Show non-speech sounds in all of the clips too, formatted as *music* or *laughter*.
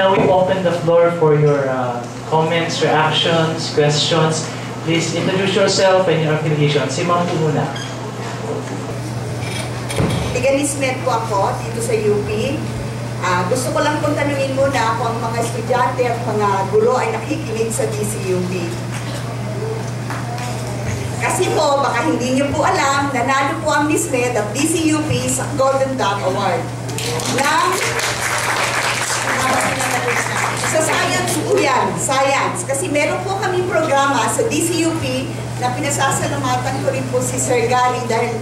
now we open the floor for your uh, comments, reactions, questions. Please introduce yourself and your affiliation. Si Ma'am po muna. Tiganismet po ako dito sa UP. Ah, gusto ko lang pong tanungin muna kung ang mga estudyante at mga guro ay nakikinig sa DCUP. Kasi po, baka hindi niyo po alam, nanalo po ang Miss Med at DCUP sa Golden Dot Award. Ng sa science po yan, science. Kasi meron po kaming programa sa DCUP na pinasasalamatan ko rin po si Sir Gary dahil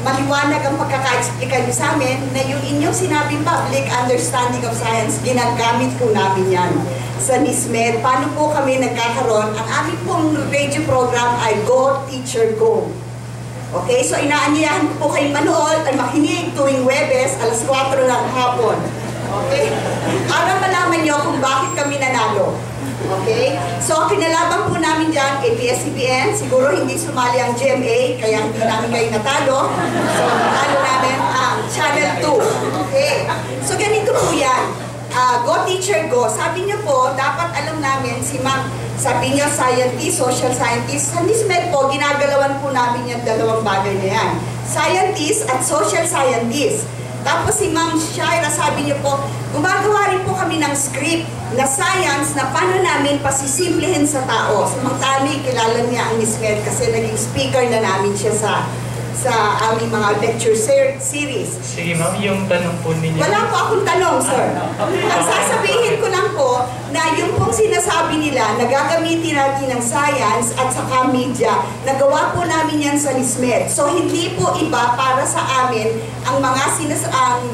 maliwanag ang pagkaka-explica niyo sa amin na yung inyong sinabing public understanding of science, ginagamit po namin yan sa NISMED. Paano po kami nagkakaroon? Ang aming pong radio program ay Go Teacher Go. Okay, so inaanyayahan po kayong manood at makinig tuwing Webes, alas 4 ng hapon. Okay? Para malaman nyo kung bakit kami nanalo. Okay? So, kinalaban po namin dyan, ABS-CBN, siguro hindi sumali ang GMA, kaya hindi namin kayo natalo. So, natalo namin ang Channel 2. Okay? So, ganito po yan. Ah, go teacher, go. Sabi niyo po, dapat alam namin si ma'am, sabi niyo scientist, social scientist. Sa NISMED po, ginagalawan po namin yung dalawang bagay na yan. Scientist at social scientist. Tapos si Ma'am Shaira, sabi niyo po, gumagawa rin po kami ng script na science na paano namin pasisimplihin sa tao. Samantali, kilala niya ang Miss Med kasi naging speaker na namin siya sa sa aming mga lecture ser- series. Sige ma'am, yung tanong po ninyo. Wala po akong tanong, sir. Ang sasabihin ko lang po na yung pong sinasabi nila na gagamitin natin ng science at saka media, nagawa po namin yan sa NISMED. So, hindi po iba para sa amin ang mga sinas ang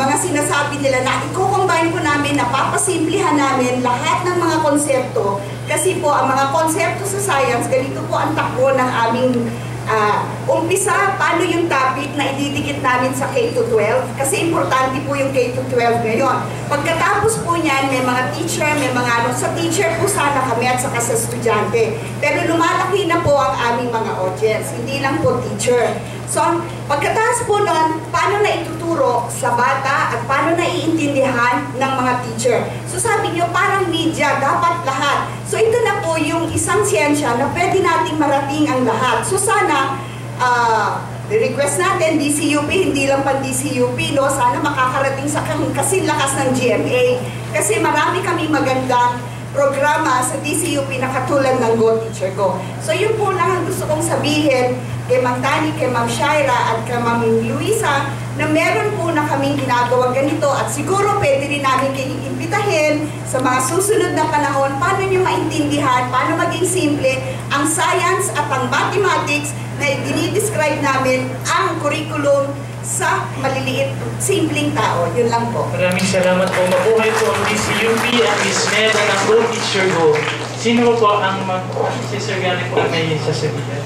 mga sinasabi nila na i-combine po namin, napapasimplihan namin lahat ng mga konsepto. Kasi po, ang mga konsepto sa science, ganito po ang takbo ng aming Ah, umpisa, paano yung topic na ididikit namin sa K-12? Kasi importante po yung K-12 ngayon. Pagkatapos po niyan, may mga teacher, may mga ano, sa teacher po sana kami at saka sa estudyante. Pero lumalaki na po ang aming mga audience, hindi lang po teacher. So, pagkatapos po nun, paano na ituturo sa bata at paano na iintindihan ng mga teacher? So, sabi niyo, parang media, dapat lahat. So, ito na po yung isang siyensya na pwede nating marating ang lahat. So, sana, ah, request natin, DCUP, hindi lang pan DCUP, no? Sana makakarating sa kasing lakas ng GMA. Kasi marami kami magandang programa sa DCUP na katulad ng Go Teacher Go. So yun po lang ang gusto kong sabihin kay Ma'am Tani, kay Ma'am Shaira at kay Ma'am Luisa na meron po na kaming ginagawa ganito at siguro pwede rin namin kayong imbitahin sa mga susunod na panahon paano nyo maintindihan, paano maging simple ang science at ang mathematics na dinidescribe namin ang curriculum sa maliliit, simpleng tao. Yun lang po. Maraming salamat po. Mabuhay po ang DCUP, ang Miss Med, at ang Go Teacher Go. Sino po ang. Si Sir Gary po ang may sasabihin.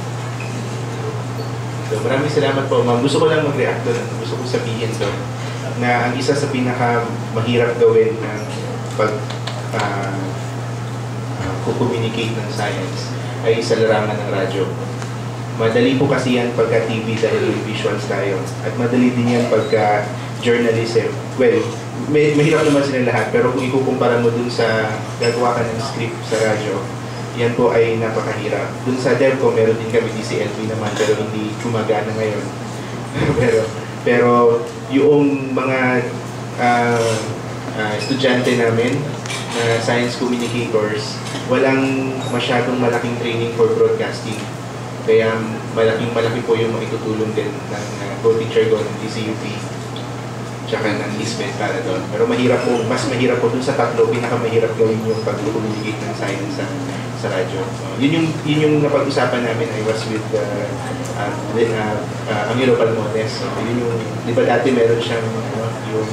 So, maraming salamat po, ma'am. Gusto ko lang mag-react doon. Gusto ko sabihin to na ang isa sa pinaka mahirap gawin ng pag uh, uh, communicate ng science ay sa larangan ng radyo. Madali po kasi yan pagka TV dahil visuals tayo. At madali din yan pagka journalism. Well, may, mahirap naman sila lahat, pero kung ikukumpara mo dun sa gagawa ka ng script sa radyo, yan po ay napakahirap. Dun sa DevCo, meron din kami DCLV naman, pero hindi gumagana ngayon. *laughs* pero, pero yung mga uh, uh, estudyante namin na science communicators, walang masyadong malaking training for broadcasting. Kaya malaking malaki po yung maitutulong din ng uh, Go Teacher Go ng DCUP tsaka ng ISMED para doon. Pero mahirap po, mas mahirap po dun sa tatlo, pinakamahirap gawin yung pag-communicate ng science sa, sa radyo. So, yun yung, yun yung napag-usapan namin, I was with uh, uh, uh, uh, Angelo Palmones. So, yun yung, di ba dati meron siyang, ano, yung,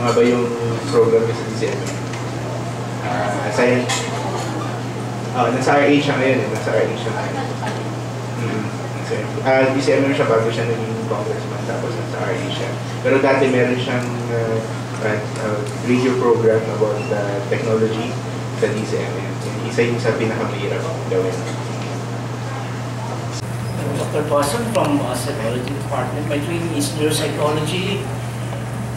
ano ba yung program niya sa DCM? Uh, science, uh, nasa RA siya ngayon eh, nasa RA siya ngayon. Mm, uh, December siya bago siya naging congressman tapos nasa RA siya. Pero dati meron siyang uh, uh, radio program about uh, technology sa DCMM. Isa yung sa pinakamahirap gawin. Dr. Poisson from uh, Psychology Department. My training is neuropsychology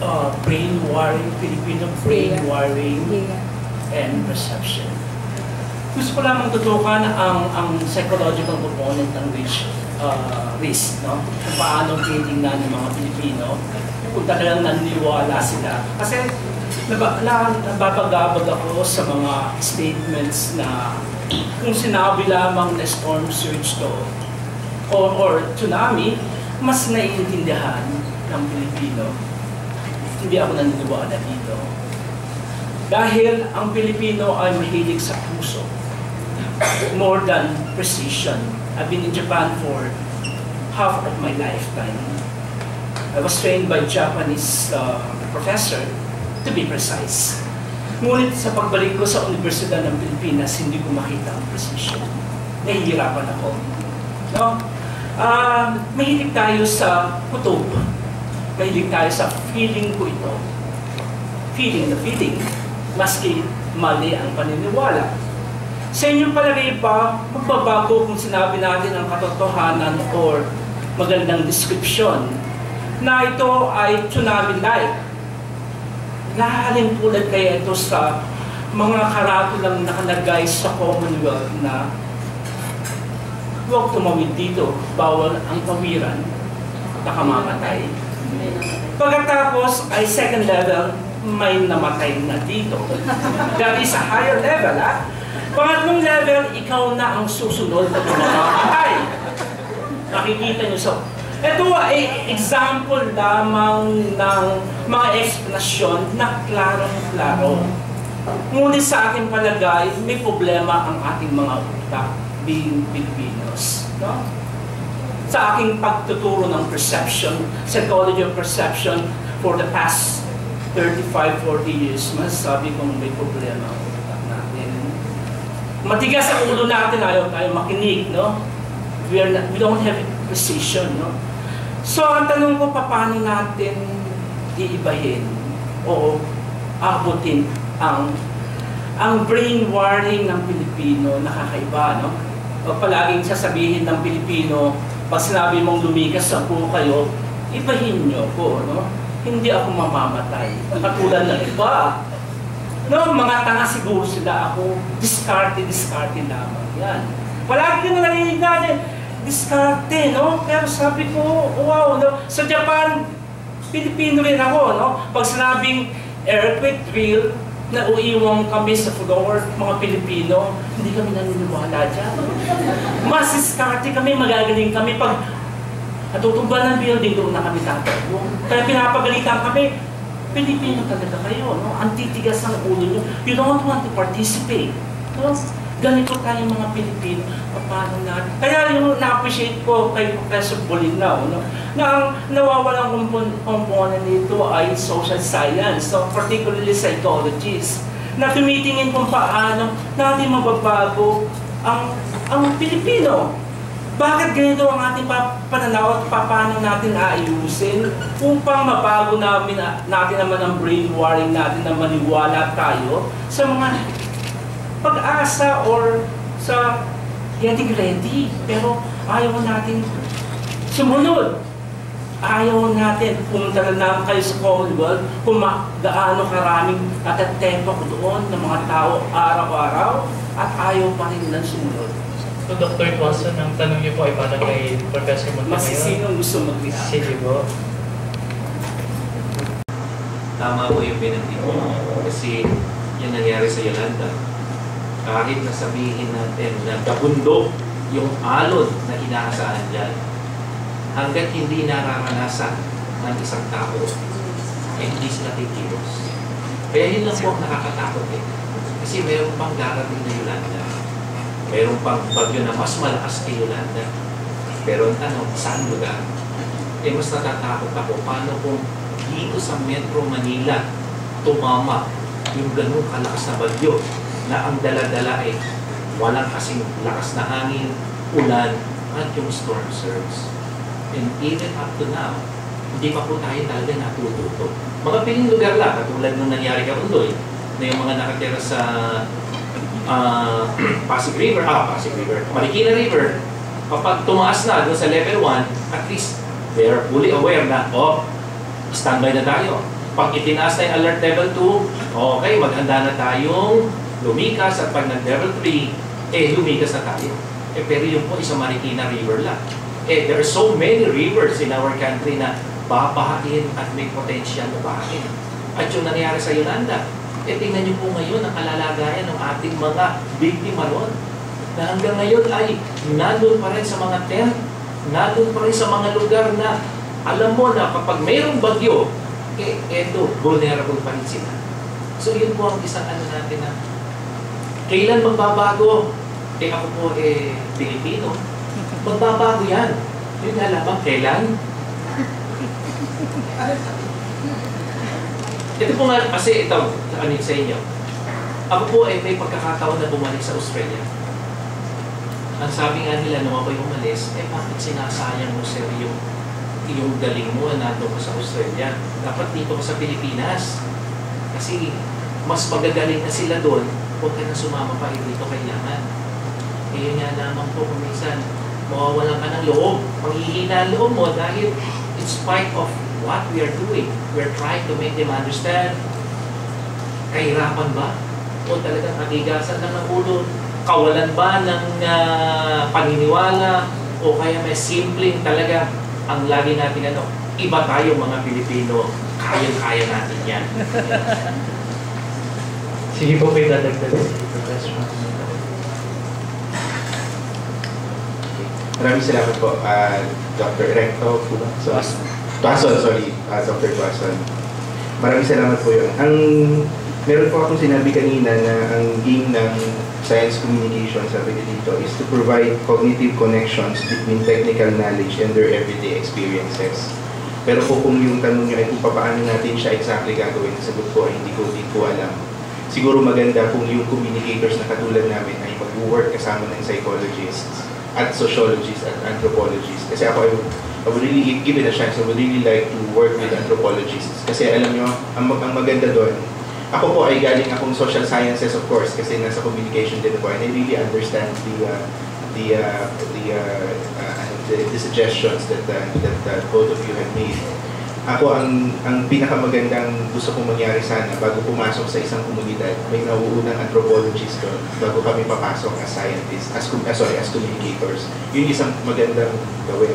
uh, brain wiring, Filipino brain Yeah. wiring Yeah. and perception. Gusto ko lamang tutukan ang ang psychological component ng risk, uh, risk no? Kung paano titingnan ng mga Pilipino kung talagang naniniwala sila. Kasi nababagabag ako sa mga statements na kung sinabi lamang na storm surge to or, or tsunami, mas naiintindihan ng Pilipino. Hindi ako naniniwala dito. Dahil ang Pilipino ay mahilig sa puso. More than precision. I've been in Japan for half of my lifetime. I was trained by Japanese uh, professor to be precise. Ngunit sa pagbalik ko sa Universidad ng Pilipinas, hindi ko makita ang precision. Nahihirapan ako. No? Ah, mahilig tayo sa kutob. Mahilig tayo sa feeling ko ito. Feeling na feeling. Maski mali ang paniniwala. Sa inyong palagay ba, magbabago kung sinabi natin ang katotohanan or magandang description na ito ay tsunami-like. Lahaling tulad kaya ito sa mga karatulang nakalagay sa Commonwealth na huwag tumawid dito, bawal ang tawiran, nakamamatay. Pagkatapos ay second level, may namatay na dito. *laughs* That is a higher level, ha? Pangatlong level, ikaw na ang susunod na mamamatay. Nakikita niyo sa... Ito ay example lamang ng mga explanasyon na klarong-klaro. Ngunit sa aking palagay, may problema ang ating mga utak being Filipinos. No? Sa aking pagtuturo ng perception, psychology of perception for the past 35-40 years, masasabi kong may problema ang utak natin. Matigas ang ulo natin, ayaw tayo makinig, no? We, are not, we don't have precision, no? So, ang tanong ko, paano natin iibahin o abutin ang ang brain wiring ng Pilipino nakakaiba, no? O palaging sasabihin ng Pilipino, pag sinabi mong lumikas sa po kayo, ibahin nyo po, no? Hindi ako mamamatay. Katulad ng iba. No, mga tanga siguro sila ako. Diskarte, diskarte lamang yan. Palagi ko na narinig natin, diskarte, no? Pero sabi ko, wow, no? Sa Japan, Pilipino rin ako, no? Pag sinabing earthquake drill, na uiwang kami sa floor, mga Pilipino, hindi kami naniniwala dyan. Mas diskarte kami, magagaling kami pag natutumba ng building, doon na kami tatakbo. Kaya pinapagalitan kami, Pilipino talaga kayo, no? Ang titigas ng ulo nyo. You don't want to participate. No? Ganito tayo mga Pilipino. Paano na? Kaya yung na-appreciate ko kay Professor Bolinaw, no? na ang nawawalang kompon- component nito ay social science, so particularly psychologists, na tumitingin kung paano natin mababago ang ang Pilipino. Bakit ganito ang ating pa- pananaw at pa- paano natin aayusin upang mabago namin, natin naman ang brain wiring natin na maniwala tayo sa mga pag-asa or sa getting ready. Pero ayaw natin sumunod. Ayaw natin pumunta na naman kayo sa Commonwealth kung ma- gaano karaming natatempo ko doon ng mga tao araw-araw at ayaw pa rin nilang sumunod. So, Dr. Watson, ang tanong niyo po ay para kay Professor Mas Montemayor. sinong gusto mag-react? Sige po. tama po yung binanggit mo. Kasi yung nangyari sa Yolanda, kahit na sabihin natin na gabundok yung alon na inaasahan dyan, hanggat hindi nararanasan ng isang tao, eh hindi sila tikilos. Kaya yun lang po ang nakakatakot eh. Kasi mayroon pang darating na Yolanda. Mayroon pang bagyo na mas malakas kay Yolanda. Pero ang tanong, saan lugar? Eh mas natatakot ako, paano kung dito sa Metro Manila tumama yung ganun kalakas na bagyo na ang dala-dala ay walang kasing lakas na hangin, ulan, at yung storm surge. And even up to now, hindi pa po tayo talaga natututo. Mga piling lugar lang, katulad nung nangyari ka Undoy, na yung mga nakatira sa ah, *clears throat* Pasig River, ah, Pasig River, Marikina River, kapag tumaas na doon sa level 1, at least they are fully aware na, oh, standby na tayo. Pag itinaas na yung alert level 2, okay, maghanda na tayong lumikas at pag nag-level 3, eh lumikas na tayo. Eh pero yun po isang Marikina River lang. Eh there are so many rivers in our country na babahain at may potential na bahain. At yung nangyari sa Yolanda, eh tingnan niyo po ngayon ang kalalagayan ng ating mga biktima ron na hanggang ngayon ay nandun pa rin sa mga tent, nandun pa rin sa mga lugar na alam mo na kapag mayroong bagyo, eh eto, vulnerable pa rin sila. So yun po ang isang ano natin na kailan magbabago? Eh ako po eh Pilipino. Magbabago yan. Yun nga kailan? Ito po nga, kasi ito, ano sa inyo. Ako po ay may pagkakataon na bumalik sa Australia. Ang sabi nga nila nung ako'y umalis, eh bakit sinasayang mo sir yung, yung galing mo na nandun ka sa Australia? Dapat dito ka sa Pilipinas. Kasi mas magagaling na sila doon, huwag ka na sumama pa, eh, dito kailangan. Yun nga lamang po kung minsan, mawawalan ka ng loob, manghihina ang loob mo dahil in spite of what we are doing, we are trying to make them understand, kahirapan ba? O talagang katigasan lang ng ulo, kawalan ba ng ah, paniniwala, o kaya may simpleng talaga ang lagi natin ano, iba tayo mga Pilipino, kaya-kaya natin yan. Sige po, may dadagdag Professor. Maraming salamat po, ah, Dr. Recto? So, Tuason, sorry, ah, Dr. Tuason. Maraming salamat po yun. Ang, meron po akong sinabi kanina na ang aim ng science communication, sabi ko dito, is to provide cognitive connections between technical knowledge and their everyday experiences. Pero po kung yung tanong nyo ay kung paano natin siya exactly gagawin, sagot ko ay hindi ko din po alam. Siguro maganda kung yung communicators na katulad namin ay mag-work kasama ng psychologists at sociologists at anthropologists. Kasi ako, I would, I would really, give it a chance, I would really like to work with anthropologists. Kasi alam nyo, ang, ang maganda doon, ako po ay galing akong social sciences of course kasi nasa communication din ako and I really understand the uh, the uh, the, uh, uh, the the suggestions that uh, that uh, both of you have made. Ako ang ang pinakamagandang gusto kong mangyari sana bago pumasok sa isang komunidad, may nauunang anthropologist doon bago kami papasok as scientists, as, ah, sorry, as communicators. Yun isang magandang gawin.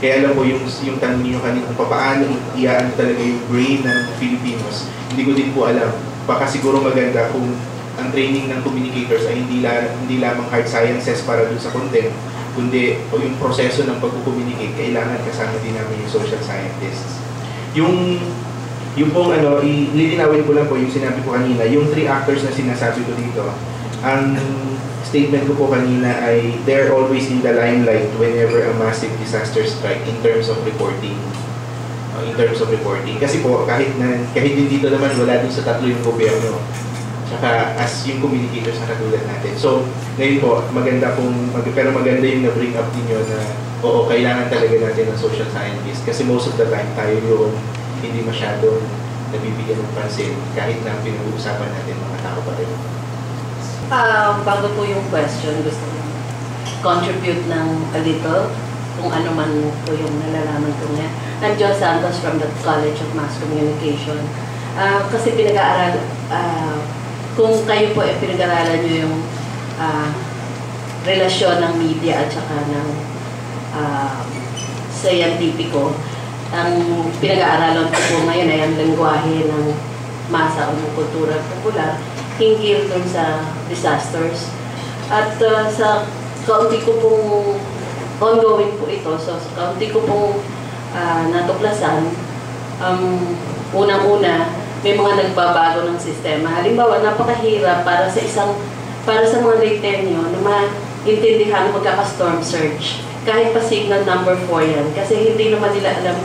Kaya alam ko yung, yung tanong niyo kanina kung paano iaan talaga yung brain ng Filipinos, hindi ko din po alam. Baka siguro maganda kung ang training ng communicators ay hindi, la, hindi lamang hard sciences para dun sa content, kundi o yung proseso ng pag-communicate, kailangan kasama din namin yung social scientists. Yung yung pong ano, ililinawin ko lang po yung sinabi ko kanina, yung three actors na sinasabi ko dito, ang statement ko po kanina ay they're always in the limelight whenever a massive disaster strike in terms of reporting. Uh, in terms of reporting. Kasi po, kahit na kahit din dito naman wala dun sa tatlo yung gobyerno. Tsaka as yung communicators na katulad natin. So, ngayon po, maganda pong, mag, pero maganda yung na-bring up ninyo na oo, kailangan talaga natin ng social scientist. Kasi most of the time, tayo yung hindi masyadong nabibigyan ng pansin kahit na pinag-uusapan natin mga tao pa rin. Ah, bago po yung question, gusto ko contribute ng a little kung ano man po yung nalalaman ko ngayon. I'm John Santos from the College of Mass Communication. Ah, kasi pinag-aaral, ah, kung kayo po ay pinag-aaralan nyo yung ah, relasyon ng media at saka ng uh, scientifico, ang pinag-aaralan ko po ngayon ay ang lengguwahe ng masa o ng kultura popular hinggil dun sa disasters. At uh, sa kaunti ko pong ongoing po ito, so sa kaunti ko pong uh, natuklasan, um, unang-una, may mga nagbabago ng sistema. Halimbawa, napakahirap para sa isang para sa mga late tenyo na maintindihan magkaka-storm surge. Kahit pa signal number 4 yan. Kasi hindi naman nila alam,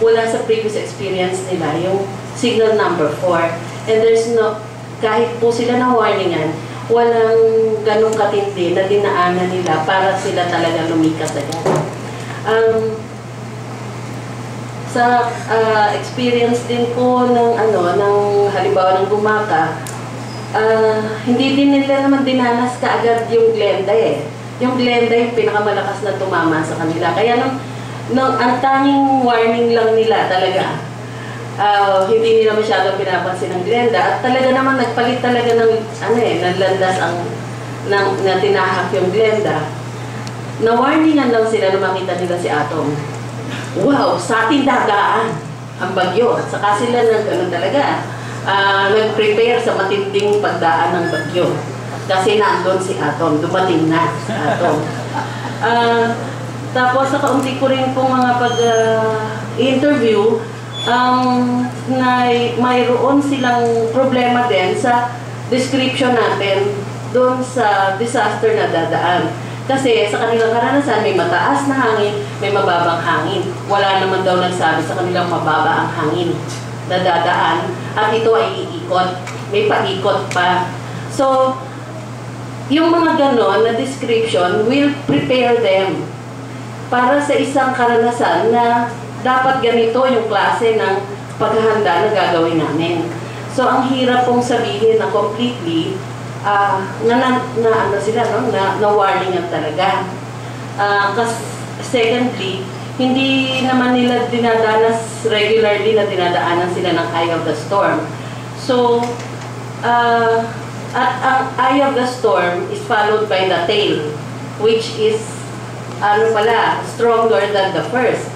wala sa previous experience nila, yung signal number 4. And there's no, kahit po sila na warningan, walang ganong katindi na dinaanan nila para sila talaga lumikas agad. Um, sa uh, experience din ko ng ano ng halimbawa ng gumaka uh, hindi din nila naman dinanas kaagad yung Glenda eh yung Glenda yung pinakamalakas na tumama sa kanila kaya nung, nung ang tanging warning lang nila talaga ah, hindi nila masyadong pinapansin ng Glenda at talaga naman nagpalit talaga ng ano eh, ng landas ang ng, na tinahak yung Glenda. Na-warningan lang sila nung makita nila si Atom. Wow, sa ating dadaan ang bagyo. At saka sila nag, ano talaga, ah, nag-prepare sa matinding pagdaan ng bagyo. Kasi nandun si Atom, dumating na si Atom. *laughs* Ah, tapos sa kaunti ko rin pong mga pag-interview, ang na mayroon silang problema din sa description natin doon sa disaster na dadaan. Kasi sa kanilang karanasan, may mataas na hangin, may mababang hangin. Wala naman daw nagsabi sa kanilang mababa ang hangin na dadaan at ito ay iikot. May paikot pa. So, yung mga ganon na description will prepare them para sa isang karanasan na dapat ganito yung klase ng paghahanda na gagawin namin. So, ang hirap pong sabihin na completely, ah na, na, na, ano sila, no? na, na warningan talaga. Kas, secondly, hindi naman nila dinadanas regularly na dinadaanan sila ng eye of the storm. So, ah at ang eye of the storm is followed by the tail, which is ano pala, stronger than the first.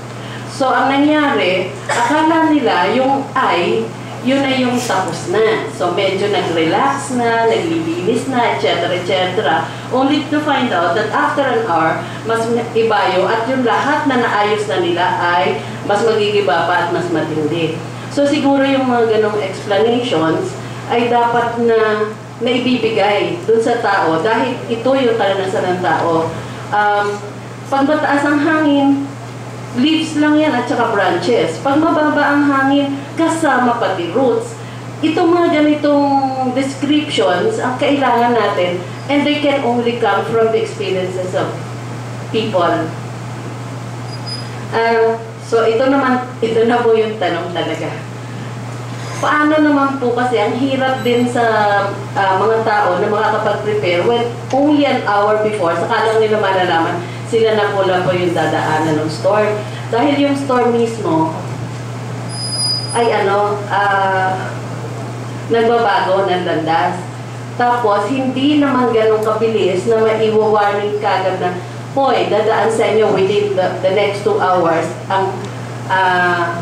So, ang nangyari, akala nila yung eye, yun na yung tapos na. So, medyo nag-relax na, naglilinis na, etc. etc. Only to find out that after an hour, mas ibayo at yung lahat na naayos na nila ay mas magigiba pa at mas matindi. So, siguro yung mga ganong explanations ay dapat na naibibigay dun sa tao dahil ito yung karanasan ng tao. Um, pag mataas ang hangin, leaves lang yan at saka branches. Pag mababa ang hangin, kasama pati roots. Itong mga ganitong descriptions ang kailangan natin and they can only come from the experiences of people. Ah, so ito naman, ito na po yung tanong talaga. Paano naman po kasi ang hirap din sa ah, mga tao na makakapag-prepare when only an hour before, saka lang nila malalaman sila na po lang po yung dadaanan ng storm. Dahil yung storm mismo ay ano, ah, nagbabago ng landas. Tapos, hindi naman ganun kabilis na maiwa-warning kagad na, Hoy, dadaan sa inyo within the, the next two hours ang ah,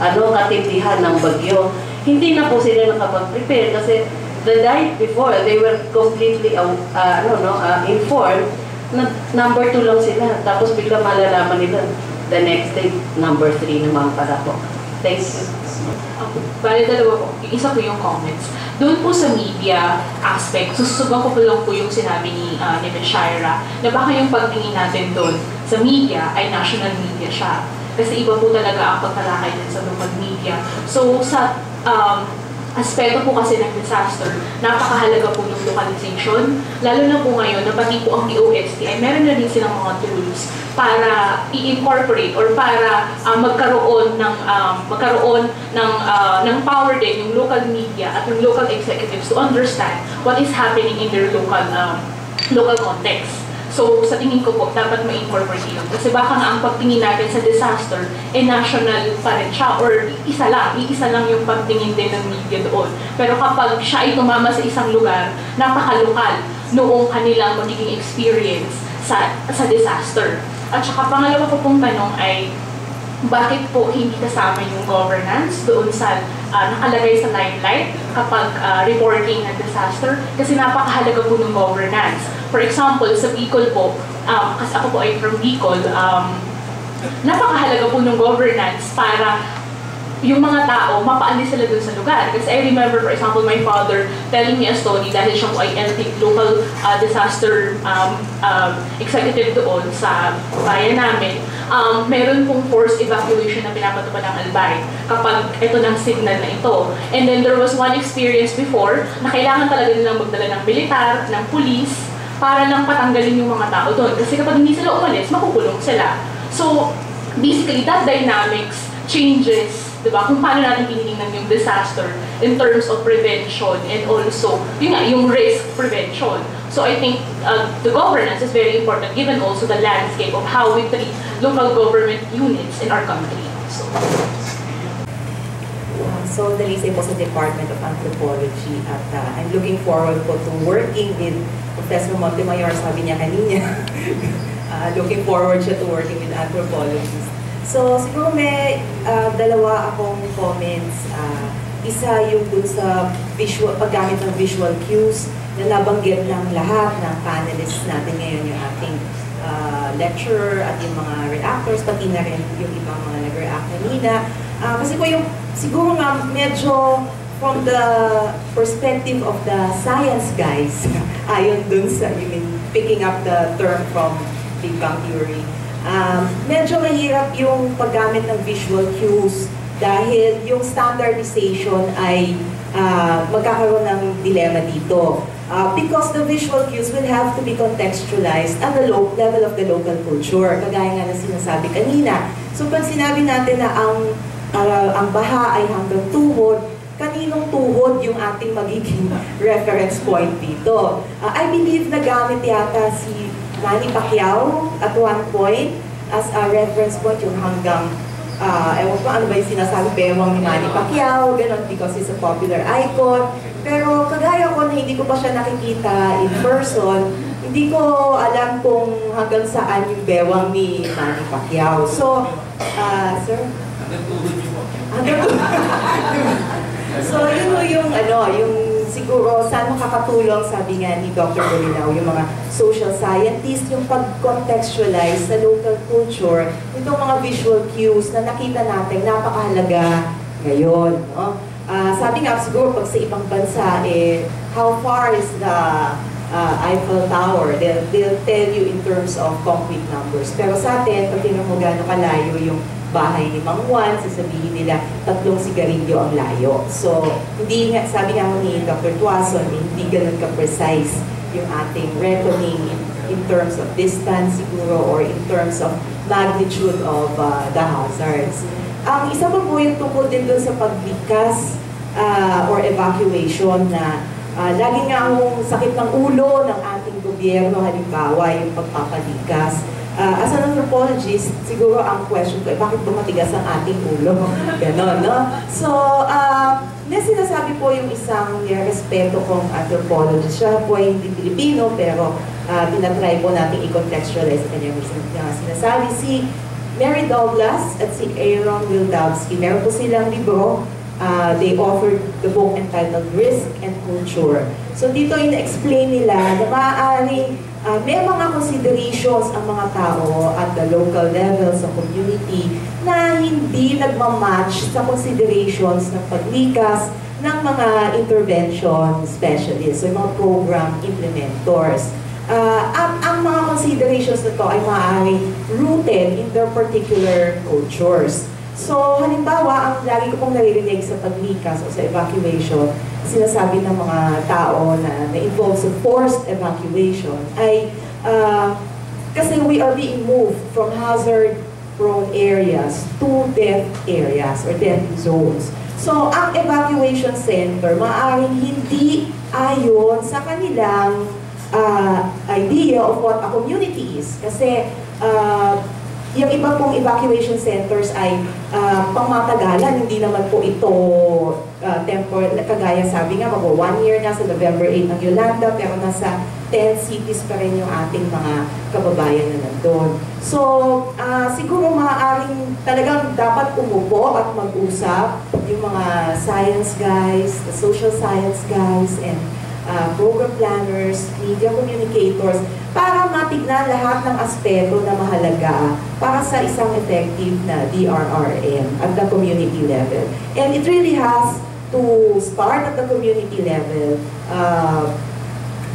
ano, katindihan ng bagyo. Hindi na po sila nakapag-prepare kasi the night before, they were completely uh, ano, no, uh, informed number 2 lang sila. Tapos bigla malalaman nila the next day, number 3 naman pala po. Thank you. Okay. Bale, dalawa po. Yung isa po yung comments. Doon po sa media aspect, sususugan ko po lang po yung sinabi ni, uh, ni Ms. Shaira na baka yung pagtingin natin doon sa media ay national media siya. Kasi iba po talaga ang pagkalakay din sa local media. So, sa um, aspeto po kasi ng disaster, napakahalaga po ng localization. Lalo na po ngayon na pati po ang DOST ay meron na din silang mga tools para i-incorporate or para uh, magkaroon ng um, magkaroon ng uh, ng power din yung local media at yung local executives to understand what is happening in their local um, local context. So, sa tingin ko po, dapat ma-incorporate yun. Kasi baka nga ang pagtingin natin sa disaster, eh national pa rin siya. Or isa lang, iisa lang yung pagtingin din ng media doon. Pero kapag siya ay tumama sa isang lugar, napakalokal noong kanilang magiging experience sa, sa disaster. At saka pangalawa ko pong tanong ay, bakit po hindi kasama yung governance doon sa uh, nakalagay sa limelight kapag uh, reporting ng disaster kasi napakahalaga po ng governance. For example, sa Bicol po, um, kasi ako po ay from Bicol, um, napakahalaga po ng governance para yung mga tao, mapaalis sila dun sa lugar. Kasi I remember, for example, my father telling me a story dahil siya po ay LT, local uh, disaster um, um, executive doon sa bayan namin. Um, meron pong forced evacuation na pinapatupad ng Albay kapag ito ng signal na ito. And then there was one experience before na kailangan talaga nilang magdala ng militar, ng police, para lang patanggalin yung mga tao doon. Kasi kapag hindi sila umalis, makukulong sila. So, basically, that dynamics changes di ba? Kung paano natin tinitingnan yung disaster in terms of prevention and also, yun nga, yung risk prevention. So I think uh, the governance is very important given also the landscape of how we treat local government units in our country. So, So, Dalisay po sa Department of Anthropology at uh, I'm looking forward po to working with Professor Montemayor, sabi niya kanina. *laughs* uh, looking forward siya to working with anthropologists. So, siguro may uh, dalawa akong comments. Uh, isa yung dun sa visual, paggamit ng visual cues na nabanggit ng lahat ng panelists natin ngayon, yung ating uh, lecturer at yung mga reactors, pati na rin yung ibang mga nag-react kanina. Ah, kasi po yung, siguro nga medyo from the perspective of the science guys, *laughs* ayon dun sa, you mean, picking up the term from Big Bang Theory, um, medyo mahirap yung paggamit ng visual cues dahil yung standardization ay ah, magkakaroon ng dilemma dito. Uh, because the visual cues will have to be contextualized at the lo- level of the local culture, kagaya nga na sinasabi kanina. So pag sinabi natin na ang uh, ang baha ay hanggang tuhod, kaninong tuhod yung ating magiging *laughs* reference point dito? Uh, I believe na gamit yata si Manny Pacquiao at one point as a reference point yung hanggang uh, ewan ko ano ba yung sinasabi, bewang ni Manny Pacquiao, ganun, because he's a popular icon. Pero kagaya ko na hindi ko pa siya nakikita in person, hindi ko alam kung hanggang saan yung bewang ni Manny Pacquiao. So, uh, sir? Hanggang *laughs* So, yun ho yung, ano, yung siguro saan makakatulong, sabi nga ni Dr. Bolinao, yung mga social scientists, yung pag-contextualize sa local culture, itong mga visual cues na nakita natin napakahalaga ngayon. No? Ah, sabi nga siguro pag sa ibang bansa, eh, how far is the uh, Eiffel Tower? They'll, they'll tell you in terms of concrete numbers. Pero sa atin, pag tinanong mo gaano kalayo yung bahay ni Mang Juan, sasabihin nila tatlong sigarilyo ang layo. So, hindi nga, sabi nga ni Dr. Tuason, hindi ganun ka-precise yung ating reckoning in, in terms of distance siguro or in terms of magnitude of uh, the hazards. Ang isa pa po yung tungkol din doon sa pagbigkas uh, or evacuation na uh, lagi nga ang sakit ng ulo ng ating gobyerno, halimbawa yung pagpapalikas. Uh, as an anthropologist, siguro ang question ko, eh, bakit bumatigas ang ating ulo? *laughs* Ganon, no? So, uh, na sinasabi po yung isang respeto kong anthropologist. Siya po ay hindi Pilipino, pero uh, tinatry po natin i-contextualize sa kanyang uh, sinasabi. Si Mary Douglas at si Aaron Wildavsky, meron po silang libro. Uh, they offered the book entitled Risk and Culture. So dito in-explain nila na maaaring uh, may mga considerations ang mga tao at the local level sa community na hindi nagmamatch sa considerations ng paglikas ng mga intervention specialists o mga program implementors. Uh, ang, ang mga considerations na to ay maaaring rooted in their particular cultures. So, halimbawa, ang lagi ko pong naririnig sa paglikas o sa evacuation, sinasabi ng mga tao na na-involve sa forced evacuation ay uh, kasi we are being moved from hazard-prone areas to death areas or death zones. So, ang evacuation center, maaaring hindi ayon sa kanilang uh, idea of what a community is. Kasi, uh, yung iba pong evacuation centers ay uh, pangmatagalan, hindi naman po ito uh, temporary, kagaya sabi nga, mag one year na sa November 8 ng Yolanda, pero nasa 10 cities pa rin yung ating mga kababayan na nandun. So, uh, siguro maaaring talagang dapat umupo at mag-usap yung mga science guys, the social science guys, and uh, program planners, media communicators, para matignan lahat ng aspeto na mahalaga para sa isang effective na DRRM at the community level. And it really has to start at the community level uh,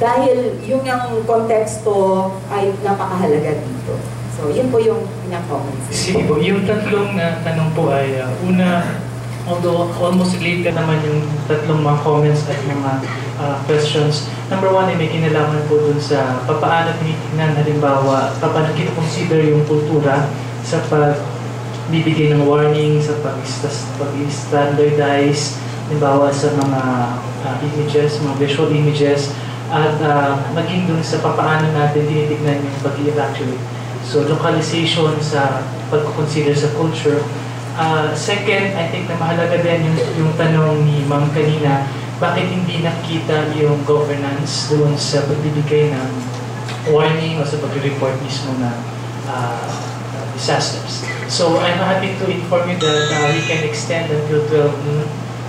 dahil yung ang konteksto ay napakahalaga dito. So, yun po yung pinaka-comments. Sige po, yung tatlong na tanong po ay uh, una, although almost related naman yung tatlong mga comments at mga uh, questions. Number one ay may kinalaman po dun sa papaano tinitingnan halimbawa, papaano kinoconsider yung kultura sa pagbibigay ng warning, sa pag-standardize, halimbawa sa mga uh, images, mga visual images, at uh, maging dun sa papaano natin tinitignan yung pag-evacuate. So localization sa pag-consider sa culture, Ah, second, I think na mahalaga din yung, yung tanong ni Ma'am kanina, bakit hindi nakita yung governance doon sa pagbibigay ng warning o sa pag-report mismo ng ah, disasters. So I'm happy to inform you that uh, we can extend until 12 noon.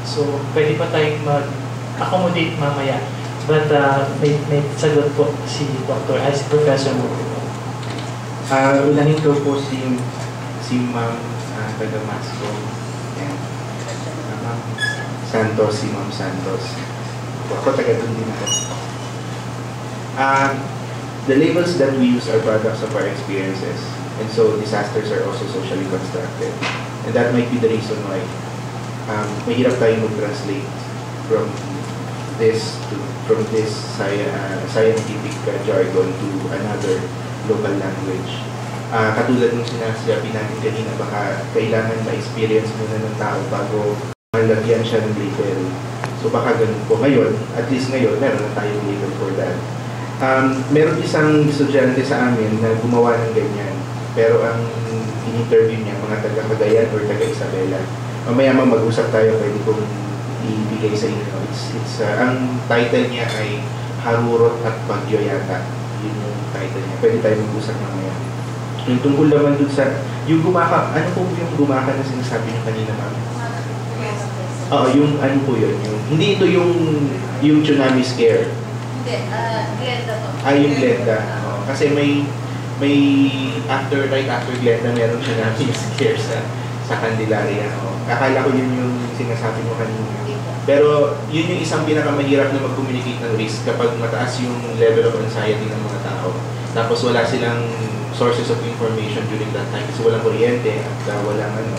So pwede pa tayong mag-accommodate mamaya. But uh, may, may sagot po si Dr. ay si Professor mo. Ah, unahin ko po si si Ma'am uh, taga Santos, si Ma'am Santos. Ako taga doon din ako. Ah, the labels that we use are products of our experiences. And so disasters are also socially constructed. And that might be the reason why um, mahirap tayong mag-translate from this to, from this uh, scientific uh, jargon to another local language. Ah, katulad ng sinasabi natin kanina, baka kailangan ma-experience muna ng tao bago malagyan siya ng label. So baka ganun po. Ngayon, at least ngayon, meron na tayong label for that. Um, meron isang estudyante sa amin na gumawa ng ganyan. Pero ang in-interview niya, mga taga Cagayan or taga Isabela. Mamaya ma mag-usap tayo, pwede kong ibigay sa inyo. It's, it's, uh, ang title niya ay Harurot at Bagyo yata. Yun yung title niya. Pwede tayo mag-usap mamaya. Yung tungkol naman dun sa, yung gumaka, ano po yung gumaka na sinasabi niyo kanina ma'am? Oo, yung ano po yun, yung, hindi ito yung, yung tsunami scare. Hindi, ah, Glenda po. Ah, yung Glenda. Oo, kasi may, may after, right after Glenda, meron tsunami *laughs* scare sa, sa Candelaria. Oo. Akala ko yun yung sinasabi mo kanina. Pero yun yung isang pinakamahirap na mag-communicate ng risk kapag mataas yung level of anxiety ng mga tao. Tapos wala silang sources of information during that time kasi walang kuryente at uh, walang ano,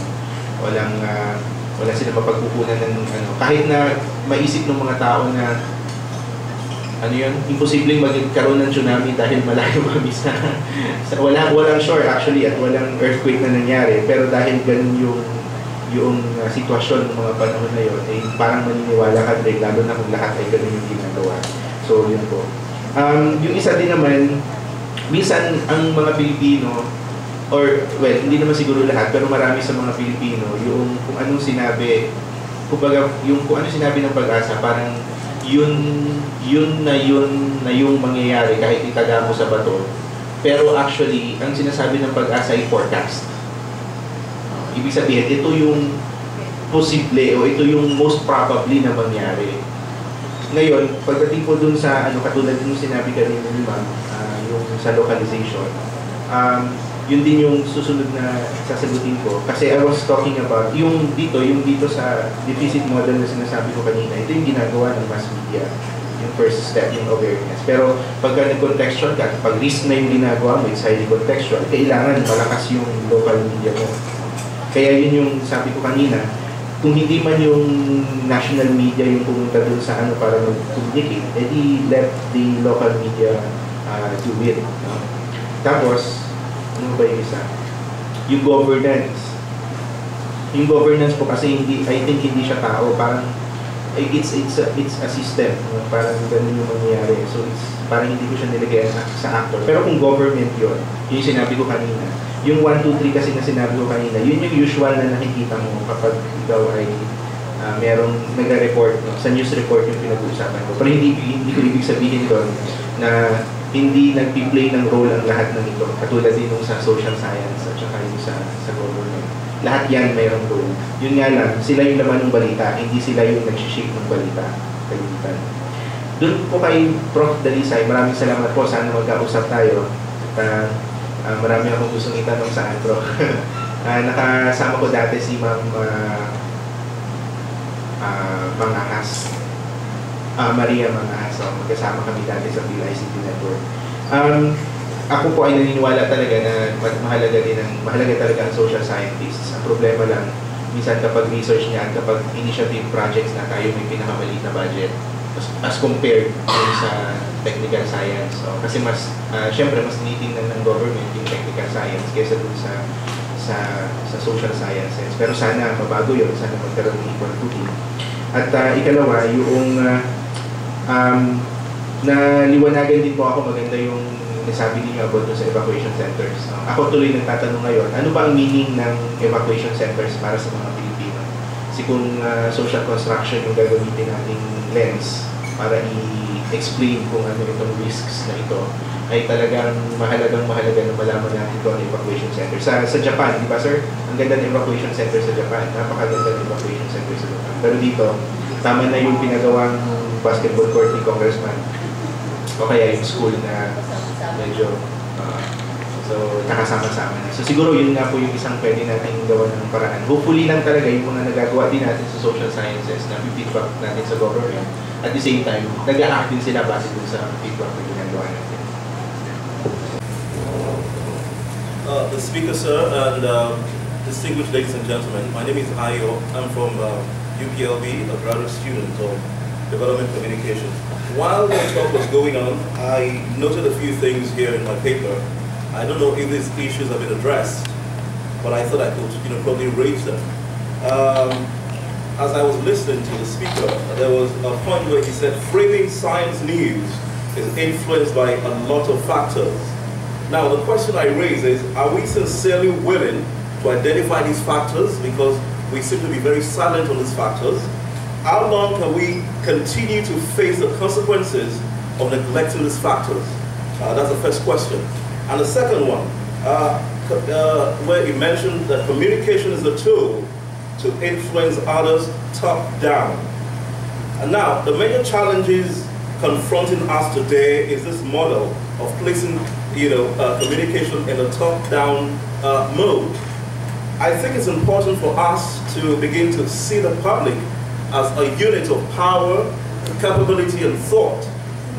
walang uh, wala silang mapagkukunan ng ano kahit na maisip ng mga tao na ano yun, imposibleng magkaroon ng tsunami dahil malayo kami *laughs* sa, sa wala, walang shore actually at walang earthquake na nangyari pero dahil ganun yung yung uh, sitwasyon ng mga panahon na yun, eh, parang maniniwala ka rin, lalo na kung lahat ay ganun yung ginagawa. So, yun po. Um, yung isa din naman, minsan ang mga Pilipino, or, well, hindi naman siguro lahat, pero marami sa mga Pilipino, yung kung anong sinabi, kumbaga, yung kung anong sinabi ng pag-asa, parang yun, yun na yun na yung mangyayari kahit itaga mo sa bato. Pero actually, ang sinasabi ng pag-asa ay forecast. Ibig sabihin, ito yung posible o ito yung most probably na mangyari. Ngayon, pagdating po dun sa, ano, katulad nung sinabi kanina ni Ma'am, ah, yung sa localization, um, yun din yung susunod na sasagutin ko. Kasi I was talking about, yung dito, yung dito sa deficit model na sinasabi ko kanina, ito yung ginagawa ng mass media yung first step, yung awareness. Pero pagka nag-contextual ka, pag risk na yung ginagawa mo, it's highly contextual, kailangan malakas yung local media mo. Kaya yun yung sabi ko kanina, kung hindi man yung national media yung pumunta dun sa ano para mag-communicate, edi let the local media uh, do it. No? Tapos, ano ba yung isa? Yung governance. Yung governance po kasi hindi, I think hindi siya tao, parang eh, it's it's a, it's a system. Parang ganun yung mangyayari. So it's parang hindi ko siya nilagay sa actor. Pero kung government yun, yung sinabi ko kanina, yung 1, 2, 3 kasi na sinabi ko kanina, yun yung usual na nakikita mo kapag ikaw ay uh, merong nagre-report, no? sa news report yung pinag-uusapan ko. Pero hindi, hindi ko ibig sabihin doon na hindi nagpi-play ng role ang lahat ng ito. Katulad din nung sa social science at saka yung sa, sa government. Lahat yan mayroong role. Yun nga lang, sila yung laman ng balita, hindi sila yung nag-shape ng balita. Kalimutan. Doon po kay Prof. Dalisay, maraming salamat po. Sana magkausap tayo. At uh, uh, marami akong gustong itanong sa Prof. uh, *laughs* nakasama ko dati si Ma'am uh, uh, Mangangas. Uh, Maria Mangangas. So, magkasama kami dati sa PICT Network. Um, ako po ay naniniwala talaga na mahalaga din ang, mahalaga talaga ang social scientists. Ang problema lang, minsan kapag research niya kapag initiative projects na tayo may pinakamaliit na budget as, as compared sa technical science. So, kasi mas, uh, syempre, mas tinitingnan ng government yung technical science kaysa dun sa sa sa social sciences. Pero sana mabago yun, sana magkaroon ng equal footing. At uh, ikalawa, yung uh, um, na liwanagan din po ako maganda yung nasabi niyo about sa evacuation centers. No? Ako tuloy nagtatanong ngayon, ano ba ang meaning ng evacuation centers para sa mga Pilipino? Kasi kung ah, social construction yung gagamitin nating lens para i-explain kung ano itong risks na ito, ay talagang mahalagang mahalaga na malaman natin ito ang evacuation center. Sa, sa Japan, di ba sir? Ang ganda ng evacuation center sa Japan. Napakaganda ng evacuation center sa Japan. Pero dito, tama na yung pinagawang basketball court ni Congressman. O kaya yung school na medyo uh, so nakasama-sama na. So siguro yun nga po yung isang pwede natin gawa ng paraan. Hopefully lang talaga yung mga nagagawa din natin sa social sciences na feedback natin sa government. At the same time, nag-a-act din sila base dun sa feedback na ginagawa natin. Uh, the speaker, sir, and uh, distinguished ladies and gentlemen, my name is Ayo. I'm from uh, UPLB, a graduate student of Development Communication. While the talk was going on, I noted a few things here in my paper. I don't know if these issues have been addressed, but I thought I could, you know, probably raise them. Um, as I was listening to the speaker, there was a point where he said framing science news is influenced by a lot of factors. Now, the question I raise is, are we sincerely willing to identify these factors because we seem to be very silent on these factors? How long can we continue to face the consequences of neglecting these factors? Uh, that's the first question. And the second one, uh, uh, where you mentioned that communication is a tool to influence others top down. And now, the major challenges confronting us today is this model of placing, you know, uh, communication in a top-down uh, mode. I think it's important for us to begin to see the public as a unit of power, capability, and thought,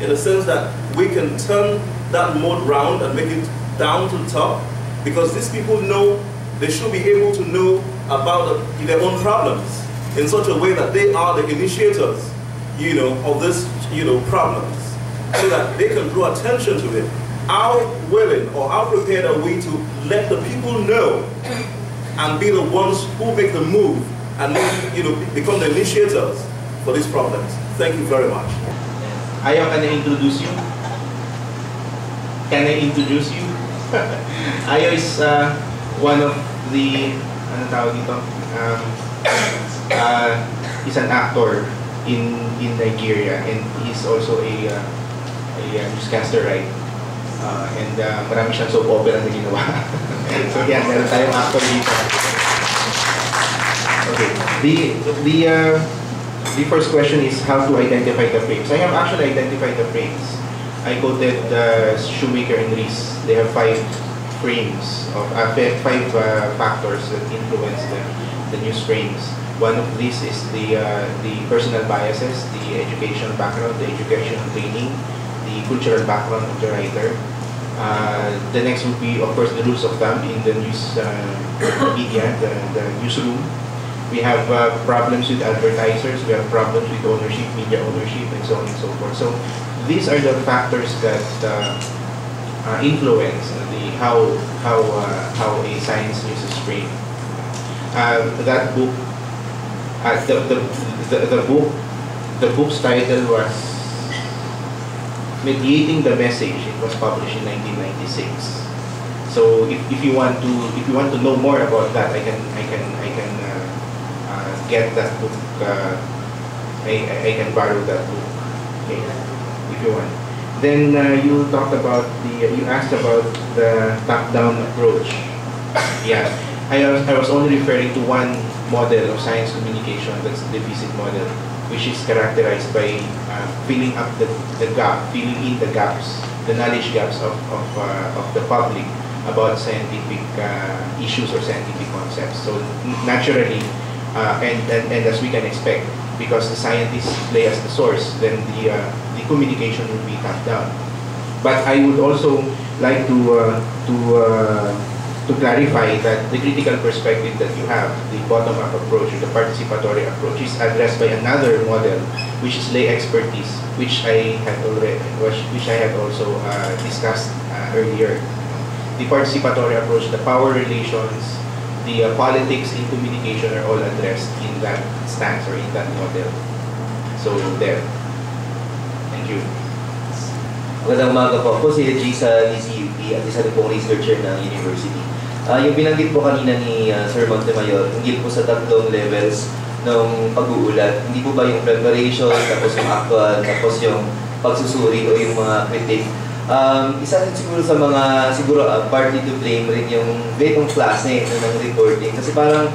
in the sense that we can turn that mode round and make it down to the top, because these people know they should be able to know about their own problems in such a way that they are the initiators, you know, of this, you know, problems, so that they can draw attention to it. How willing or how prepared are we to let the people know and be the ones who make the move and you know, become the initiators for these problems? Thank you very much. Ayaw ka na introduce you? Can I introduce you? *laughs* Ayaw is uh, one of the, ano tawag dito? Um, uh, he's an actor in in Nigeria and he's also a uh, a newscaster, right? Uh, and uh, marami siyang soap opera na ginawa. *laughs* so yan, meron tayong actor dito. Okay. The the uh, the first question is how to identify the frames. I have actually identified the frames. I quoted uh, Shoemaker and Rees. They have five frames of uh, fi- five uh, factors that influence the, the news frames. One of these is the uh, the personal biases, the education background, the education training, the cultural background of the writer. Uh, the next would be, of course, the rules of thumb in the news uh, media, the, the newsroom. We have uh, problems with advertisers, we have problems with ownership, media ownership, and so on and so forth. So these are the factors that uh, uh, influence the how how uh, how a science news is framed. That book, the, the, the the book, the book's title was Mediating the Message. It was published in 1996. So if, if you want to if you want to know more about that, I can I can I can uh, uh, get that book. Uh, I, I can borrow that book. Okay, if you want. Then uh, you talked about the you asked about the top-down approach. Yeah, I was, I was only referring to one model of science communication. That's the deficit model, which is characterized by uh, filling up the, the gap, filling in the gaps, the knowledge gaps of of, uh, of the public about scientific uh, issues or scientific concepts. So naturally, uh, and, and and as we can expect, because the scientists play as the source, then the uh, the communication will be top down. But I would also like to uh, to to clarify that the critical perspective that you have, the bottom-up approach the participatory approach, is addressed by another model, which is lay expertise, which I have already, which, which I had also uh, discussed uh, earlier. The participatory approach, the power relations, the uh, politics in communication are all addressed in that stance or in that model. So there. Thank you. Magandang umaga po. Ako si G sa DCUP at isa rin pong researcher ng university. Ah, yung binanggit po kanina ni ah, Sir Montemayor, hinggil po sa tatlong levels ng pag-uulat. Hindi po ba yung preparation, tapos yung actual, tapos yung pagsusuri o yung mga critic. Um, isa siguro sa mga, siguro uh, partly to blame rin yung ganitong klase no, ng reporting. Kasi parang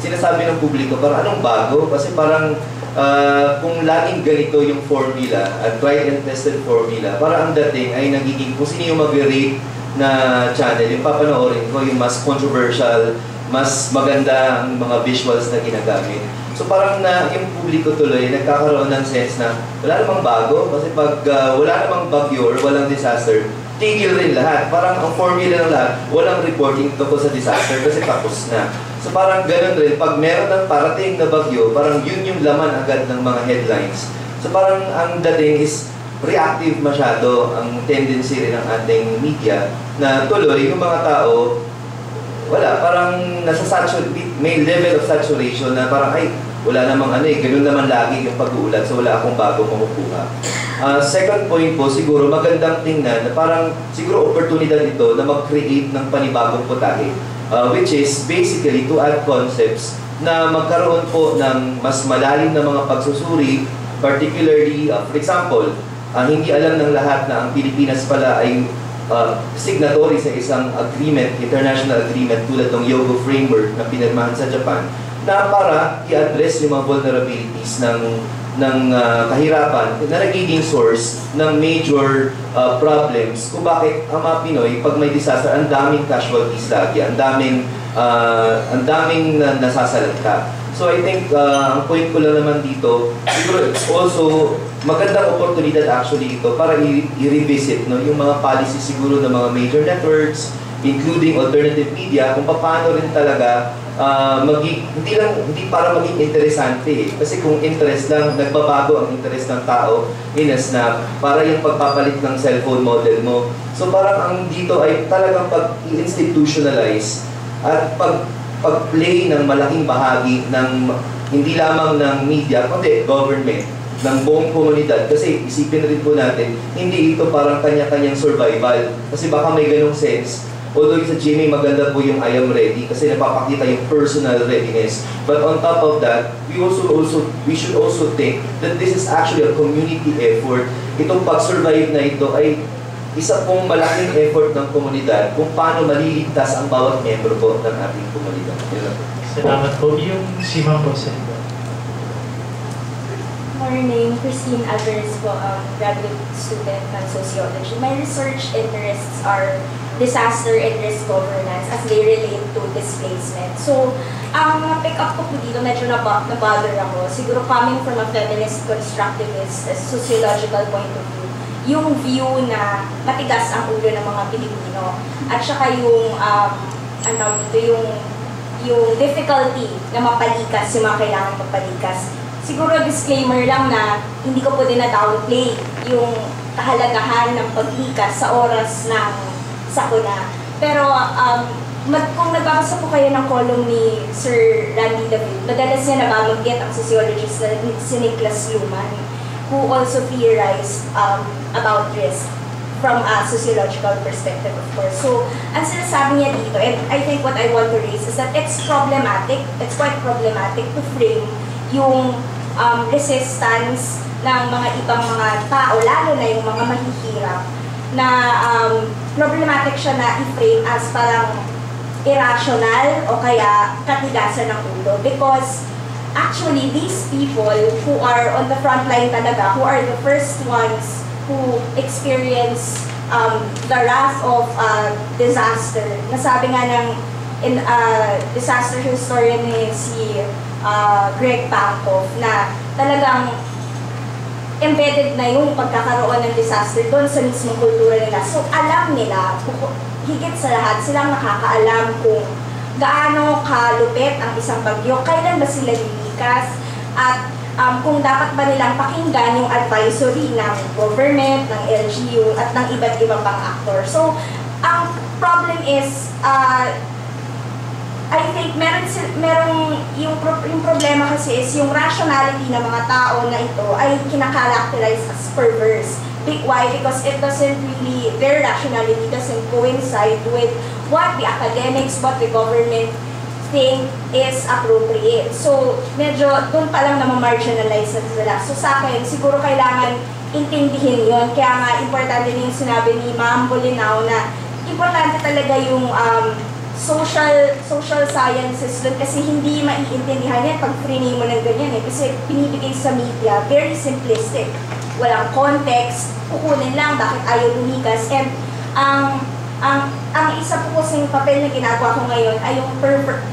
sinasabi ng publiko, parang anong bago? Kasi parang ah, kung laging ganito yung formula, at tried and tested formula, parang ang dating ay nagiging kung sino yung mag-rate na channel, yung papanoorin ko, yung mas controversial, mas maganda ang mga visuals na ginagamit. So parang na yung publiko tuloy nagkakaroon ng sense na wala namang bago kasi pag ah, wala namang bagyo or walang disaster, tigil rin lahat. Parang ang formula ng lahat, walang reporting tungkol sa disaster kasi tapos na. So parang ganun rin, pag meron ng parating na bagyo, parang yun yung laman agad ng mga headlines. So parang ang dating is reactive masyado ang tendency rin ng ating media na tuloy yung mga tao wala, parang nasa satur- may level of saturation na parang ay, wala namang ano eh, ganun naman lagi yung pag-uulat so wala akong bago makukuha. Ah, second point po, siguro magandang tingnan na parang siguro oportunidad ito na mag-create ng panibagong putahe. Ah, which is basically to add concepts na magkaroon po ng mas malalim na mga pagsusuri, particularly, ah, for example, ah, hindi alam ng lahat na ang Pilipinas pala ay uh, signatory sa isang agreement, international agreement tulad ng Yogo Framework na pinirmahan sa Japan na para i-address yung mga vulnerabilities ng ng uh, kahirapan na nagiging source ng major uh, problems kung bakit ang mga Pinoy pag may disaster ang daming casualties lagi, ang daming uh, ang daming na nasasalanta. So I think uh, ang point ko lang naman dito, siguro it's also magandang oportunidad actually ito para i-revisit no, yung mga policy siguro ng mga major networks, including alternative media, kung paano rin talaga uh, maging, hindi lang hindi para maging interesante eh. Kasi kung interest lang, nagbabago ang interest ng tao in a snap, para yung pagpapalit ng cellphone model mo. So parang ang dito ay talagang pag-institutionalize at pag pag-play ng malaking bahagi ng hindi lamang ng media, kundi government, ng buong komunidad. Kasi isipin rin po natin, hindi ito parang kanya-kanyang survival. Kasi baka may ganong sense. Although sa GMA maganda po yung I am ready kasi napapakita yung personal readiness. But on top of that, we also also we should also think that this is actually a community effort. Itong pag-survive na ito ay isa pong malaking effort ng komunidad kung paano maliligtas ang bawat membro po ng ating komunidad. Salamat po. Yung si Ma'am po, Senator. Morning, Christine Alvarez po, um, graduate student ng sociology. My research interests are disaster and risk governance as they relate to displacement. So, ang pick up ko po dito, medyo nab- nabother ako. Siguro coming from a feminist, constructivist, uh, sociological point of view, yung view na matigas ang ulo ng mga Pilipino. At saka yung, um, ano dito, yung, yung difficulty na mapalikas, yung mga kailangan mapalikas. Siguro disclaimer lang na hindi ko po din na-downplay yung kahalagahan ng paglikas sa oras ng sakuna. Pero um, mag, kung nagbabasa po kayo ng column ni Sir Randy David, madalas niya nababanggit ang sociologist na si Nicholas Luhmann who also theorized um, about risk from a sociological perspective, of course. So, ang sinasabi niya dito, and I think what I want to raise is that it's problematic, it's quite problematic to frame yung um, resistance ng mga ibang mga tao, lalo na yung mga mahihirap, na um, problematic siya na i-frame as parang irrational o kaya katigasan ng ulo. Because actually, these people who are on the front line talaga, who are the first ones who experience um, the wrath of uh, disaster. Nasabi nga ng in, uh, disaster historian ni si uh, Greg Pankov na talagang embedded na yung pagkakaroon ng disaster doon sa mismong kultura nila. So, alam nila, higit sa lahat, silang nakakaalam kung gaano kalupit ang isang bagyo, kailan ba sila lilikas, at um, kung dapat ba nilang pakinggan yung advisory ng government, ng LGU, at ng iba't ibang pang actor. So, ang problem is, uh, I think meron merong yung, yung problema kasi is yung rationality ng mga tao na ito ay kinakarakterize as perverse. Be- Why? Because it doesn't really, their rationality doesn't coincide with what the academics, what the government think is appropriate. So, medyo doon pa lang na-marginalize na sila. So, sa akin, siguro kailangan intindihin yon Kaya nga, importante din yung sinabi ni Ma'am Bolinao na importante talaga yung um, social social sciences doon kasi hindi maiintindihan yan pag free mo ng ganyan eh. Kasi binibigay sa media, very simplistic. Walang context, kukunin lang bakit ayaw lumikas. And ang ang ang isa po kasing papel na ginagawa ko ngayon ay yung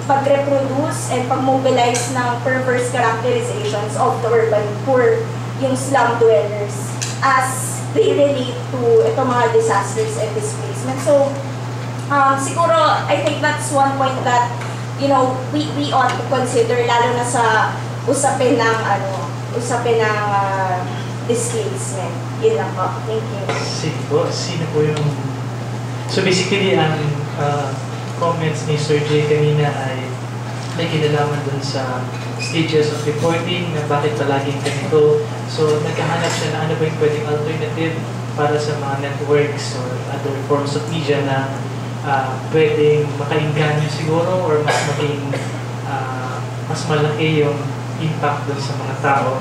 pag-reproduce and pag-mobilize ng perverse characterizations of the urban poor, yung slum dwellers, as they relate to itong mga disasters and displacement. So, um, siguro, I think that's one point that, you know, we, we ought to consider, lalo na sa usapin ng, ano, usapin ng uh, displacement. Yun lang po. Thank you. Sige sino po yung... So basically, ang uh, comments ni Sir Jay kanina ay may kinalaman dun sa stages of reporting na bakit palaging ganito. So nagkahanap siya na ano ba yung pwedeng alternative para sa mga networks or other forms of media na uh, pwedeng makainganyo siguro or mas maging uh, mas malaki yung impact dun sa mga tao.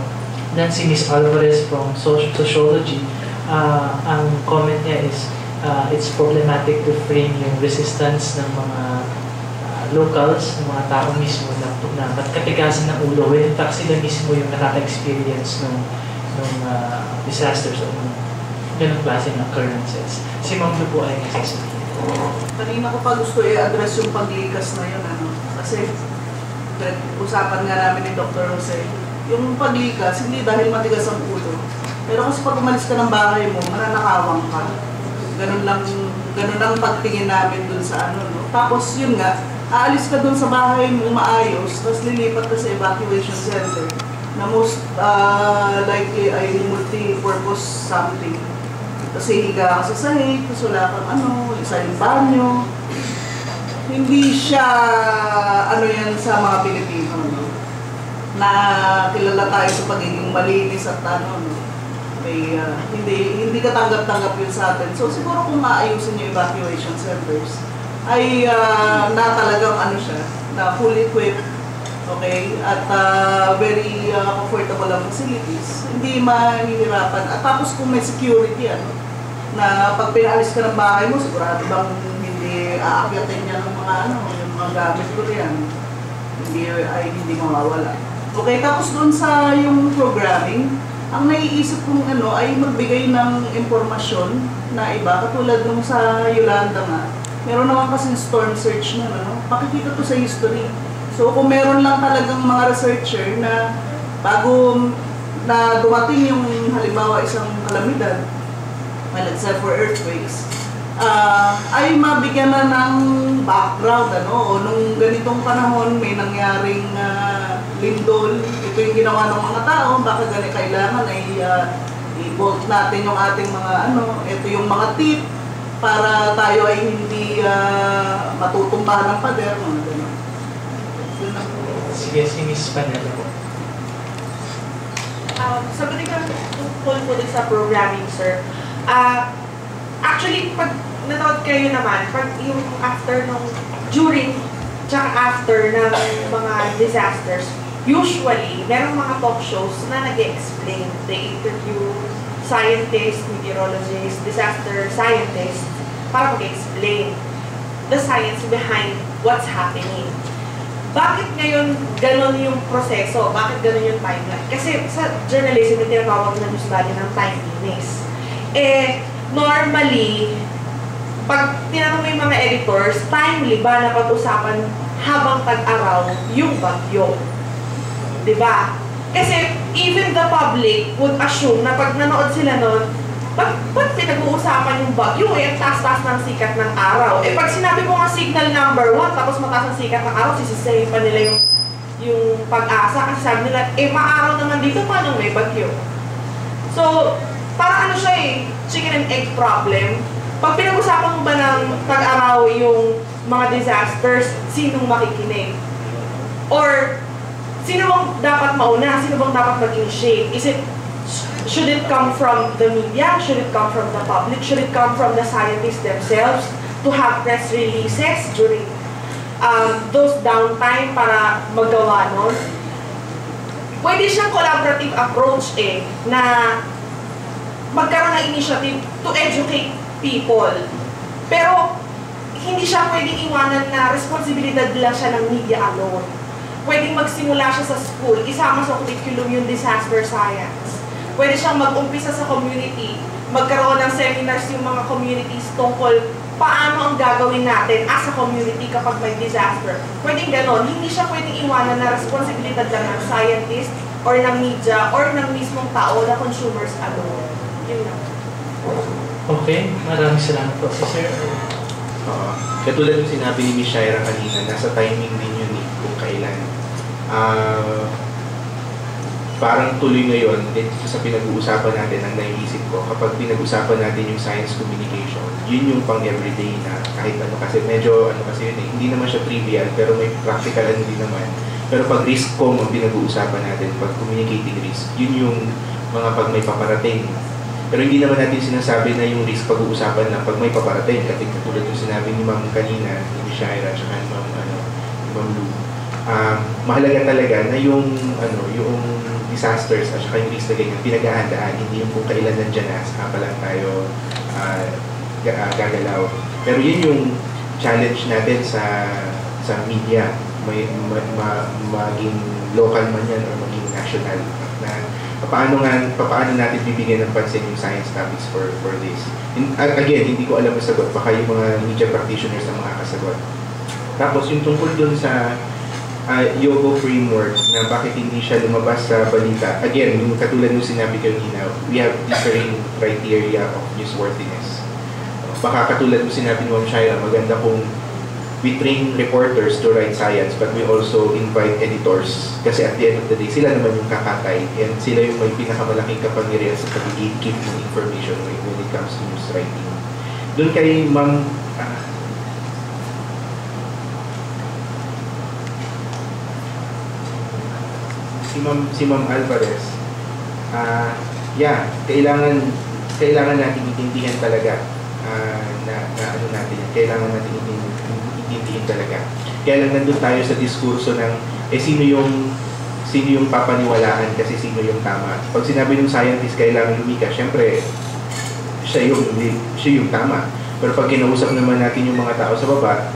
Then si Miss Alvarez from Soci- Sociology, uh, ang comment niya is uh, it's problematic to frame yung resistance ng mga locals, ng mga tao mismo na, na katigasan ng ulo when in fact sila mismo yung nakaka-experience ng, ng uh, disasters o ng ganong klase ng occurrences. Si Ma'am po ay nagsasabihin. Kanina ko pa gusto i-address yung paglikas na yun, ano. Kasi, usapan nga namin ni Dr. Jose, yung paglikas, hindi dahil matigas ang ulo. Pero kasi pag umalis ka ng bahay mo, mananakawang ka. Ganun lang, ganun lang pagtingin namin dun sa ano, no. Tapos yun nga, aalis ka dun sa bahay mo maayos, tapos lilipat ka sa evacuation center na most uh, likely ay multi-purpose something. Kasi higa ka sa sahig, wala kang ano, isa yung banyo. Hindi siya, ano yan sa mga Pilipino, no? na kilala tayo sa pagiging malinis at ano, no? may, uh, hindi, hindi katanggap-tanggap yun sa atin. So siguro kung maayusin yung evacuation centers, ay uh, na talagang ano siya, na fully equipped, okay, at uh, very uh, comfortable ang facilities, hindi mahihirapan. At tapos kung may security, ano, na pag pinalis ka ng bahay mo, sigurado bang hindi aakyatin niya ng mga ano, yung mga gamit ko riyan. Hindi, ay hindi mawawala. Okay, tapos doon sa yung programming, ang naiisip kong ano ay magbigay ng impormasyon na iba, katulad nung sa Yolanda nga. Meron naman kasi storm search na, ano, pakikita to sa history. So kung meron lang talagang mga researcher na bago na dumating yung halimbawa isang kalamidad, well, let's say for earthquakes, ah, ay mabigyan na ng background, ano, o nung ganitong panahon may nangyaring ah, lindol, ito yung ginawa ng mga tao, baka ganit kailangan ay ah, i-bolt natin yung ating mga ano, ito yung mga tip para tayo ay hindi uh, matutumbahan ng pader, mga gano'n. Yun lang po. Sige, si Miss Panela po. Um, sabi ka tungkol po sa programming, sir. Ah, actually, pag nanood kayo naman, pag yung after nung, during, tsaka after ng mga disasters, usually, merong mga talk shows na nag explain They interview scientists, meteorologists, disaster scientists, para mag-explain the science behind what's happening. Bakit ngayon ganon yung proseso? Bakit ganon yung timeline? Kasi sa journalism, yung tinatawag na news value ng timeliness. Eh, normally, pag tinanong mo yung mga editors, timely ba na pag-usapan habang tag-araw yung bagyo? ba? Kasi even the public would assume na pag nanood sila nun, ba't, ba't pinag-uusapan yung bagyo? Eh, ang taas-taas ng sikat ng araw. Eh, pag sinabi ko nga signal number one, tapos mataas ang sikat ng araw, sisisayin pa nila yung, yung pag-asa. Kasi sabi nila, eh, maaraw naman dito, paano may bagyo? So, para ano siya eh, chicken and egg problem. Pag pinag-usapan mo ba ng tag-araw yung mga disasters, sinong makikinig? Or, sino bang dapat mauna? Sino bang dapat mag-initiate? Is it Should it come from the media? Should it come from the public? Should it come from the scientists themselves to have press releases during um, those downtime para magawa nun? Pwede siyang collaborative approach eh, na magkaroon ng initiative to educate people. Pero hindi siya pwedeng iwanan na responsibilidad lang siya ng media alone. Pwedeng magsimula siya sa school, isama sa curriculum yung disaster science. Pwede siyang mag-umpisa sa community, magkaroon ng seminars yung mga communities tungkol paano ang gagawin natin as a community kapag may disaster. Pwedeng ganon, hindi siya pwedeng iwanan na responsibilidad lang ng scientist or ng media or ng mismong tao na consumers alone. Yun lang. Okay, maraming salamat po. Si Sir, Oo. katulad ng sinabi ni Miss Shaira kanina, nasa timing din yun eh, kung kailan. Ah, parang tuloy ngayon, dito sa pinag-uusapan natin, ang naiisip ko, kapag pinag-usapan natin yung science communication, yun yung pang everyday na kahit ano, kasi medyo, ano kasi yun eh, hindi naman siya trivial, pero may practical ano din naman. Pero pag risk com ang pinag-uusapan natin, pag communicating risk, yun yung mga pag may paparating. Pero hindi naman natin sinasabi na yung risk pag-uusapan lang pag may paparating. Kasi katulad yung sinabi ni Ma'am kanina, ni Shaira, tsaka ni Ma'am, ano, ni Ma'am Lou, um, mahalaga talaga na yung, ano, yung disasters at saka yung risk na ganyan, pinag-ahandaan, hindi yung kung kailan nandyan na, saka pa lang tayo ah, gagalaw. Pero yun yung challenge natin sa sa media, may ma, ma- maging local man yan or maging national na paano nga paano natin bibigyan ng pansin yung science topics for for this. In, a- again, hindi ko alam ang sagot, baka yung mga media practitioners ang makakasagot. Tapos yung tungkol dun sa uh, Yogo framework na bakit hindi siya lumabas sa balita. Again, yung katulad ng sinabi kanina, we have differing criteria of newsworthiness. Baka katulad ng sinabi ni Ma'am Shaira, maganda kung we train reporters to write science but we also invite editors kasi at the end of the day, sila naman yung kakatay and sila yung may pinakamalaking kapangyarihan sa pag-gatekeep ng information when it comes to news writing. Doon kay Ma'am ah, si Ma'am si Ma'am Alvarez ah yeah kailangan kailangan natin intindihan talaga ah, na, na ano natin kailangan natin intindihan talaga. Kaya lang nandun tayo sa diskurso ng eh sino yung sino yung papaniwalaan kasi sino yung tama. Pag sinabi ng scientist kailangan lumika syempre siya yung siya yung tama. Pero pag kinausap naman natin yung mga tao sa baba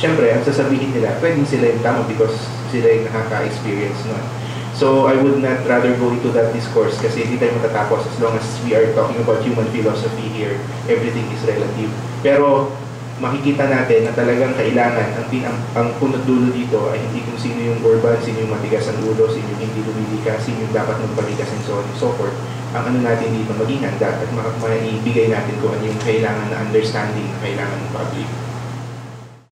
syempre ang sasabihin nila pwedeng sila yung tama because sila yung nakaka-experience nun So I would not rather go into that discourse kasi hindi tayo matatapos as long as we are talking about human philosophy here. Everything is relative. Pero makikita natin na talagang kailangan ang, ang, ang punot dulo dito ay hindi kung sino yung urban, sino yung matigas ang ulo, sino yung hindi lumilika, sino yung dapat magpalikas and so on and so forth. Ang ano natin dito maging handa at ma- maibigay natin kung ano yung kailangan na understanding na kailangan ng public.